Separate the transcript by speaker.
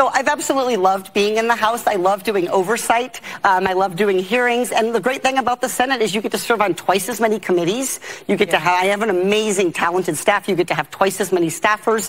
Speaker 1: So I've absolutely loved being in the House. I love doing oversight. Um, I love doing hearings. And the great thing about the Senate is you get to serve on twice as many committees. You get yeah. to have, I have an amazing, talented staff. You get to have twice as many staffers.